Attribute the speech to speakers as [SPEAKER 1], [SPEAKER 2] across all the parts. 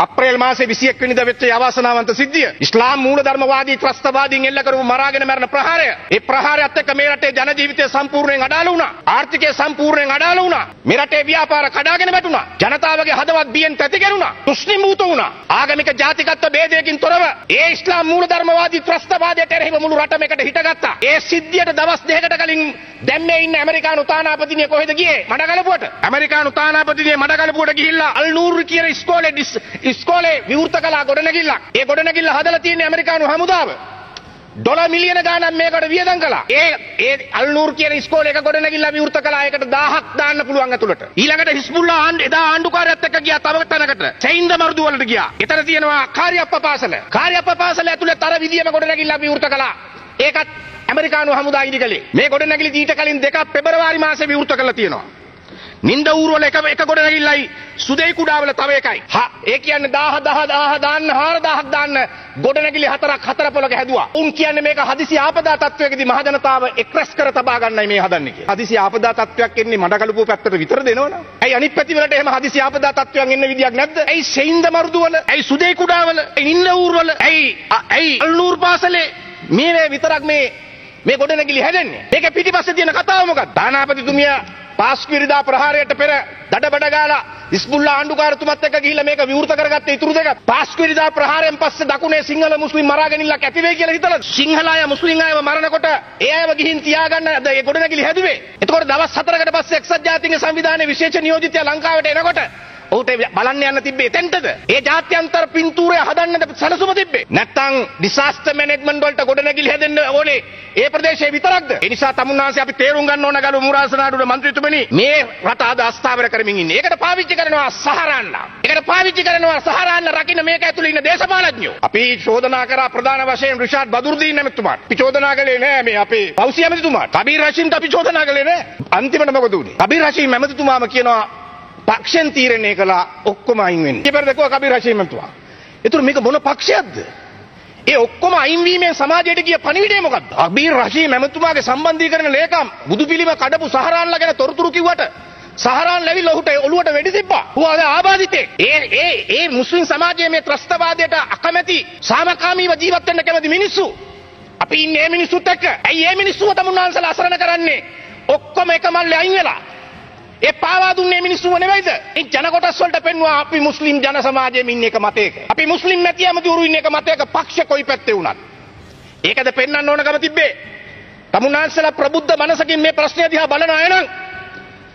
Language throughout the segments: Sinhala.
[SPEAKER 1] අප්‍රේල් මාසේ 21 වෙනිදා වෙච්ච ඒ අවාසනාවන්ත සිද්ධිය. ඉස්ලාම් මූලධර්මවාදී ත්‍රස්තවාදීන් එල්ල කරපු මරාගෙන මරන ප්‍රහාරය. ඒ ප්‍රහාරයත් එක්ක මේ රටේ ජන ජීවිතය සම්පූර්ණයෙන් අඩාල වුණා. ආර්ථිකය සම්පූර්ණයෙන් අඩාල වුණා. මේ රටේ ව්‍යාපාර කඩාගෙන වැටුණා. ජනතාවගේ හදවත් බියෙන් තැති ගැනුණා. තුෂ්ණිමූත වුණා. ආගමික ජාතිකත්ව ભેදයකින් තොරව ඒ ඉස්ලාම් මූලධර්මවාදී ත්‍රස්තවාදයට එරෙහිව මුළු රටම එකට හිටගත්තා. ඒ සිද්ධියට දවස් දෙකකට කලින් දැන් මේ ඉන්න ඇමරිකානු තානාපතිනිය කොහෙද ගියේ? මඩකලපුවට. ඇමරිකානු තානාපතිනිය මඩකලපුවට ගිහිල්ලා අල් නූර් කියන ඉස්කෝලේ ඉස්කෝලේ විවෘත කළා ගොඩනැගිල්ලක්. ඒ ගොඩනැගිල්ල හදලා තියෙන්නේ ඇමරිකානු හමුදාව. ඩොල මිලියන ගානක් මේකට වියදම් කළා. ඒ ඒ අල්නූර් කියන ඉස්කෝලේ එක ගොඩනැගිල්ලා විවෘත කළා. ඒකට 1000ක් දාන්න පුළුවන් ඇතුළට. ඊළඟට හිස්බුල්ලා ආණ්ඩු එදා ආණ්ඩුකාරයත් එක්ක ගියා තව තැනකට. සෙයින්ද මර්දු වලට ගියා. එතන තියෙනවා කාර්යප්ප පාසල. කාර්යප්ප පාසල ඇතුළේ තර විදියම ගොඩනැගිල්ලා විවෘත කළා. ඒකත් ඇමරිකානු හමුදා ඉදි කළේ. මේ ගොඩනැගිලි ඊට කලින් දෙකක් පෙබරවාරි මාසේ විවෘත කළා තියෙනවා. නින්ද ඌරුවල එක එක ගොඩනැගිල්ලයි සුදේ කුඩාවල තව එකයි. හා ඒ කියන්නේ 1000 1000 1000 දාන්න 4000ක් දාන්න ගොඩනැගිලි හතරක් හතර පොලක හැදුවා. උන් කියන්නේ මේක හදිසි ආපදා තත්වයකදී මහජනතාව එක්රැස් කර තබා ගන්නයි මේ හදන්නේ කියලා. හදිසි ආපදා තත්වයක් එන්නේ මඩකලපුව පැත්තට විතර දෙනවනේ. ඇයි අනිත් පැති වලට එහෙම හදිසි ආපදා තත්වයන් එන්න විදියක් නැද්ද? ඇයි සෙයින්ද මරුදුවල? ඇයි සුදේ කුඩාවල? ඇයි නින්ද ඌරුවල? ඇයි ඇයි අල්නූර් පාසලේ මේ විතරක් මේ මේ ගොඩනැගිලි හැදෙන්නේ. මේක පිටිපස්සේ තියෙන කතාව මොකක්ද? දානාපතිතුමිය පාස්කිරිදා ප්‍රහාරයට පෙර දඩබඩ ගාලා ඉස්බුල්ලා ආණ්ඩුකාරතුමත් එක්ක ගිහිල්ලා මේක විවෘත කරගත්ත ඉතුරු දෙක පාස්කිරිදා ප්‍රහාරයෙන් පස්සේ දකුණේ සිංහල මුස්ලිම් මරාගෙනilla ඇති වෙයි කියලා හිතලා සිංහල අය මුස්ලිම් අයව මරනකොට ඒ අයව ගිහින් තියාගන්න ඒ ගොඩනැගිලි හැදුවේ. එතකොට දවස් 4කට පස්සේ එක්සත් ජාතීන්ගේ සංවිධානයේ විශේෂ නියෝජිතයා ලංකාවට එනකොට ඔහුට බලන්න යන්න තිබ්බේ එතෙන්ටද? ඒ ජාත්‍යන්තර පින්තූරය හදන්නට සැලසුම තිබ්බේ. නැත්තම් ඩිසාස්ටර් මැනේජ්මන්ට් වලට ගොඩනැගිලි හැදෙන්න ඕනේ ඒ ප්‍රදේශයේ විතරක්ද? ඒ නිසා තමුන්නාන්සේ අපි තේරුම් ගන්න ඕන ගලු මුරාසනාඩුවේ මන්ත්‍රීතුමනි මේ රට අද අස්ථාවර කරමින් ඉන්නේ. ඒකට පාවිච්චි කරනවා සහරාන්න. ඒකට පාවිච්චි කරනවා සහරාන්න රකින්න මේක ඇතුළේ ඉන්න දේශපාලඥයෝ. අපි චෝදනා කරා ප්‍රධාන වශයෙන් රිෂාඩ් බදුර්දීන් නැමැතුමාට. අපි චෝදනා කළේ නෑ මේ අපේ පෞසිය ඇමතිතුමාට. කබීර් රෂීන්ට අපි චෝදනා කළේ නෑ. අන්තිමට මොකද උනේ? කබීර් රෂීන් ඇමතිතුමාම කියනවා පක්ෂෙන් තීරණය කළා ඔක්කොම අයින් වෙන්න. ඊපෙර දක්වා කබීර් රෂීන් ඇමතිතුමා. ඒතර මේක මොන පක්ෂයක්ද? ඒ ඔක්කොම අයින්වීමෙන් සමාජයට ගිය පණිවිඩය මොකක්ද? අබීර් රෂීම් ඇමතුමාගේ සම්බන්ධීකරණ ලේකම් බුදු පිළිම කඩපු සහරාන්ලා ගැන තොරතුරු කිව්වට සහරාන් ලැබිලා ඔහුට ඔළුවට වෙඩි තිබ්බා. ඌ අද ආබාධිතෙක්. ඒ ඒ ඒ මුස්ලිම් සමාජයේ මේ ත්‍රස්තවාදයට අකමැති සාමකාමීව ජීවත් වෙන්න කැමති මිනිස්සු. අපි ඉන්නේ මේ මිනිස්සුත් එක්ක. ඇයි මේ මිනිස්සුව තමුන්නාන්සලා අසරණ කරන්නේ? ඔක්කොම එක මල්ලේ අයින් වෙලා. ඒ පාවා දුන්නේ මිනිස්සුම නෙවෙයිද? ඒ ජන කොටස් වලට පෙන්වුවා අපි මුස්ලිම් ජන සමාජයේ ඉන්න එක මතයක. අපි මුස්ලිම් නැති ඇමතිවරු ඉන්න එක මතයක පක්ෂ කොයි පැත්තේ වුණත්. ඒකද පෙන්වන්න ඕනකම තිබ්බේ. තමුන්නාන්සලා ප්‍රබුද්ධ මනසකින් මේ ප්‍රශ්නය දිහා බලන අය නම්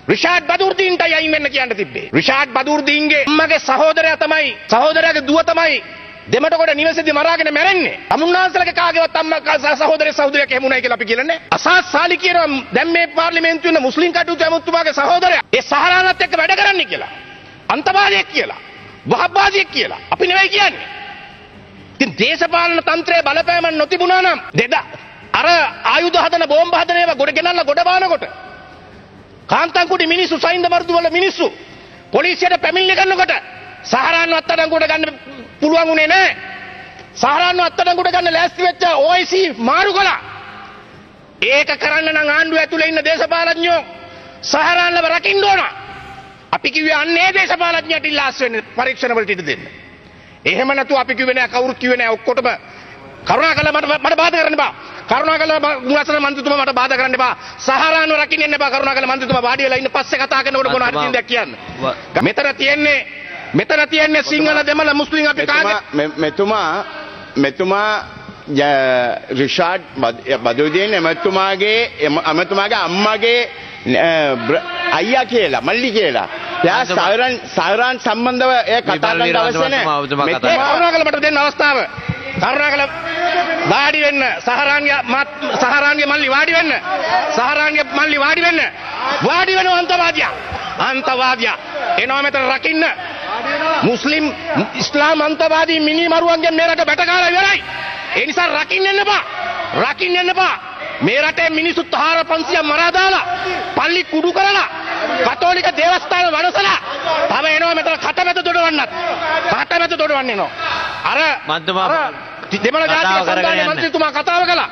[SPEAKER 1] රිෂාඩ් බදුර්දීන්ටයි අයින් වෙන්න කියන්න තිබ්බේ. රිෂාඩ් බදුර්දීන්ගේ අම්මගේ සහෝදරයා තමයි සහෝදරයාගේ දුව තමයි දෙමටකොට නිවසේදී මරාගෙන මැරෙන්නේ. තමුන්නාන්සලගේ කාගේවත් අම්මා සහෝදරය සහෝදරයෙක් එහෙමුණයි කියලා අපි කියන්නේ. අසාත් සාලි කියනවා දැන් මේ පාර්ලිමේන්තුවේ ඉන්න මුස්ලිම් කටයුතු ඇමතුමාගේ සහෝදරයා ඒ සහරානත් එක්ක වැඩ කරන්නේ කියලා. අන්තවාදියෙක් කියලා. වහබ්බාදියෙක් කියලා. අපි නෙවෙයි කියන්නේ. ඉතින් දේශපාලන තන්ත්‍රයේ බලපෑම නොතිබුණා නම් දෙද අර ආයුධ හදන බෝම්බ හදන ඒවා ගොඩ ගෙනල්ලා ගොඩ බානකොට කාන්තන්කුඩි මිනිස්සු සයින්ද මර්දු වල මිනිස්සු පොලිසියට පැමිණිලි කරනකොට සහරාන්ව අත්අඩංගුවට ගන්න පුළුවන් උනේ නැහැ. සහරාන්ව අත්අඩංගුවට ගන්න ලෑස්ති වෙච්ච OIC මාරු කළා. ඒක කරන්න නම් ආණ්ඩුව ඇතුලේ ඉන්න දේශපාලඥයෝ සහරාන්ව රකින්න ඕන. අපි කිව්වේ අන්නේ දේශපාලඥයට ඉල්ලාස් වෙන්න පරීක්ෂණ වලට ඉඩ දෙන්න. එහෙම නැතුව අපි කිව්වේ නෑ කවුරුත් කිව්වේ නෑ ඔක්කොටම කරුණාකරලා මට මට බාධා කරන්න එපා. කරුණාකරලා මුලසන මන්ත්‍රීතුමා මට බාධා කරන්න එපා. සහරාන්ව රකින්න එන්න එපා. කරුණාකරලා මන්ත්‍රීතුමා වාඩි වෙලා ඉන්න පස්සේ කතා කරනකොට මොන හරි දෙයක් කියන්න. මෙතන තියෙන්නේ මෙතන තියෙන්නේ සිංහල දෙමළ මුස්ලිම් අපි කාගේ
[SPEAKER 2] මෙතුමා මෙතුමා රිෂාඩ් බදුදීන් එමතුමාගේ අමතුමාගේ අම්මගේ අයියා කියලා මල්ලි කියලා. එයා සාරන් සාරාන් සම්බන්ධව එය කතා කරන්න අවශ්‍ය නැහැ.
[SPEAKER 1] කරුණාකරලා මට දෙන්න අවස්ථාව. කරුණාකරලා වාඩි වෙන්න. සහරාන්ගේ සහරාන්ගේ මල්ලි වාඩි වෙන්න. සහරාන්ගේ මල්ලි වාඩි වෙන්න. වාඩි වෙනවා අන්තවාදියා. අන්තවාදියා. එනවා මෙතන රකින්න මුස්ලිම් ඉස්ලාම් අන්තවාදී මිනි මරුවන්ගෙන් මේ රට බැටකාලා ඉවරයි. ඒ නිසා රකින්න එන්න එපා. රකින්න එන්න එපා. මේ රටේ මිනිස්සු 4500 මරා දාලා පල්ලි කුඩු කරලා කතෝලික දේවස්ථාන වනසලා තව එනවා මෙතන කටමැද දොඩවන්නත්. කටමැද දොඩවන්න එනවා. අර
[SPEAKER 3] මන්තුමා
[SPEAKER 1] දෙමළ ජාතික සම්දානයේ මන්ත්‍රීතුමා කතාව කළා.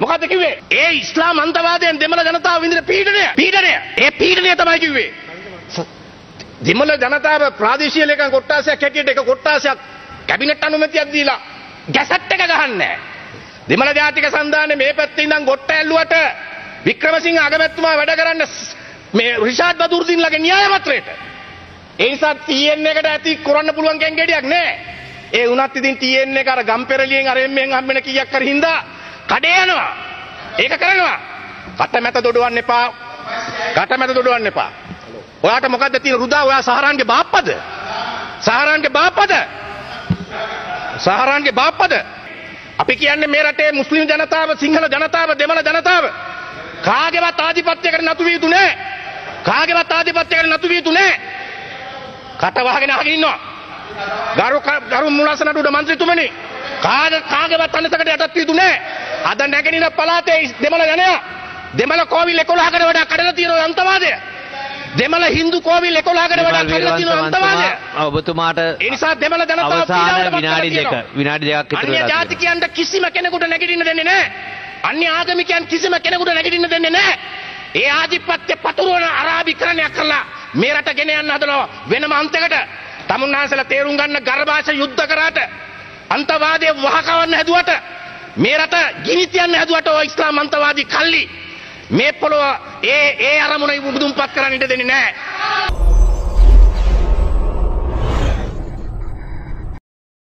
[SPEAKER 1] මොකද්ද කිව්වේ? ඒ ඉස්ලාම් අන්තවාදයෙන් දෙමළ ජනතාව විඳින පීඩනය. පීඩනය. ඒ පීඩනය තමයි කිව්වේ. දෙමළ ජනතාව ප්‍රාදේශීය ලේකම් කොට්ටාසයක් හැටියට එක කොට්ටාසයක් කැබිනට් අනුමැතියක් දීලා ගැසට් එක ගහන්නේ. දෙමළ ජාතික සන්ධානයේ මේ පැත්තේ ඉඳන් ගොට්ට ඇල්ලුවට වික්‍රමසිංහ අගමැතිතුමා වැඩ කරන්න මේ රිෂාඩ් බදුර්දින්ලගේ න්‍යාය පත්‍රයට. ඒ නිසා TN එකට ඇති කරන්න පුළුවන් කැංගෙඩියක් නෑ. ඒ වුණත් ඉතින් TN එක අර ගම්පෙරළියෙන් අර එම්මෙන් හම්බෙන කීයක් හරි හින්දා කඩේ යනවා. ඒක කරනවා. කට මැත දොඩවන්න එපා. කට මැත දොඩවන්න එපා. ඔයාට මොකද්ද තියෙන රුදා? ඔයා සහරාන්ගේ බාප්පද? සහරාන්ගේ බාප්පද? සහරාන්ගේ බාප්පද? අපි කියන්නේ මේ රටේ මුස්ලිම් ජනතාව සිංහල ජනතාව දෙමළ ජනතාව. කාගේවත් ආධිපත්‍යයකට නතු විය යුතු නෑ. කාගේවත් ආධිපත්‍යයකට නතු විය යුතු නෑ. කට වහගෙන අහගෙන ඉන්නවා. ගරු ගරු මුලසනඩුඩ මන්ත්‍රීතුමනි. කාග කාගේවත් අනතකට යටත් විය යුතු නෑ. අද නැගෙනහිර පළාතේ දෙමළ ජනයා දෙමළ කෝවිල් 11කට වඩා කඩලා තියෙන අන්තවාදය. දෙමළ හින්දු කෝවිල් 11කට වඩා කඩලා තියෙන අන්තවාදය
[SPEAKER 3] ඔබතුමාට
[SPEAKER 1] ඒ නිසා දෙමළ ජනතාව පීඩාවට
[SPEAKER 3] විනාඩි දෙක
[SPEAKER 1] කරලා.
[SPEAKER 3] විනාඩි දෙකක් ඉතුරු
[SPEAKER 1] අන්‍ය
[SPEAKER 3] වෙලා තියෙනවා.
[SPEAKER 1] ජාතිකයන්ට කිසිම කෙනෙකුට නැගිටින්න දෙන්නේ නැහැ. අන්‍ය ආගමිකයන් කිසිම කෙනෙකුට නැගිටින්න දෙන්නේ නැහැ. ඒ ආධිපත්‍ය පතුරවන අරාබිකරණයක් කරලා මේ රට ගෙන යන්න හදනවා වෙනම අන්තයකට. තමුන්නාන්සලා තේරුම් ගන්න ගර්භාෂ යුද්ධ කරාට අන්තවාදයේ වහකවන්න හැදුවට මේ රට ගිනි තියන්න හැදුවට ඔය ඉස්ලාම් අන්තවාදී කල්ලි මේ පොළොව ඒ ඒ අරමුණ මුදුන්පත් කරන්න ඉඩ දෙන්නේ නැහැ.